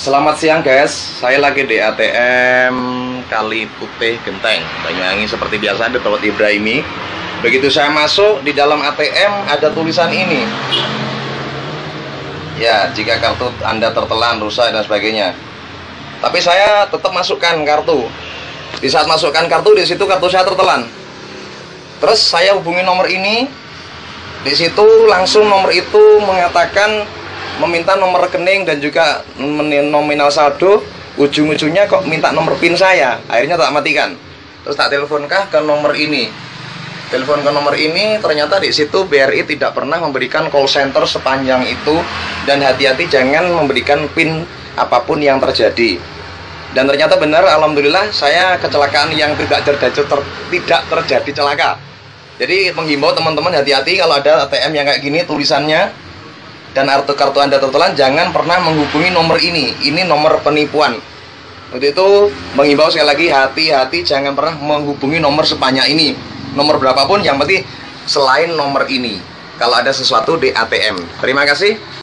Selamat siang guys, saya lagi di ATM Kali Putih Genteng Banyuwangi seperti biasa di Tawat Ibrahimi. Begitu saya masuk, di dalam ATM ada tulisan ini. Ya, jika kartu Anda tertelan, rusak dan sebagainya. Tapi saya tetap masukkan kartu. Di saat masukkan kartu, di situ kartu saya tertelan. Terus saya hubungi nomor ini. Di situ langsung nomor itu mengatakan meminta nomor rekening dan juga nominal saldo. Ujung-ujungnya kok minta nomor pin saya. Akhirnya tak matikan. Terus tak teleponkah ke nomor ini? Telepon ke nomor ini ternyata di situ BRI tidak pernah memberikan call center sepanjang itu. Dan hati-hati jangan memberikan pin apa pun yang terjadi. Dan ternyata benar alhamdulillah saya kecelakaan yang tidak terjadi ter, tidak terjadi celaka. Jadi menghimbau teman-teman hati-hati kalau ada ATM yang kayak gini tulisannya dan kartu-kartu Anda tertelan, jangan pernah menghubungi nomor ini. Ini nomor penipuan. Untuk itu, mengimbau sekali lagi, hati-hati jangan pernah menghubungi nomor sebanyak ini. Nomor berapapun, yang penting selain nomor ini. Kalau ada sesuatu di ATM. Terima kasih.